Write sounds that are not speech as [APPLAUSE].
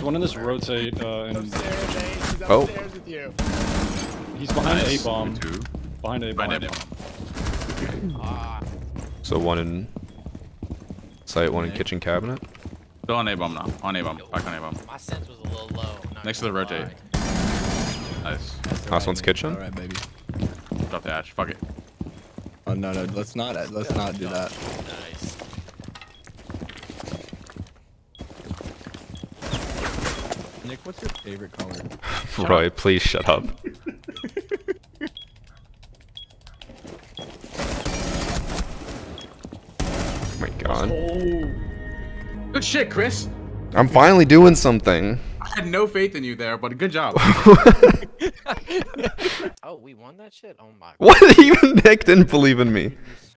There's one in this rotate, uh, and Upstairs, Ace. He's Oh. with you. he's behind Nice. A bomb. Behind A bomb. Behind Ah, So one in site, one in kitchen cabinet. Still on A bomb now. On A bomb. Back on A bomb. My sense was a little low. Next to the rotate. lie. Nice. Last one's kitchen. All right, baby. Drop the ash. Fuck it. Oh no, no, let's not. Let's not do that. Nice. Nick, what's your favorite color? [LAUGHS] Roy, please shut up. [LAUGHS] oh my god. Oh. Good shit, Chris. I'm finally doing something. I had no faith in you there, but good job. [LAUGHS] Oh, we won that shit? Oh my god. What? Even Nick didn't believe in me.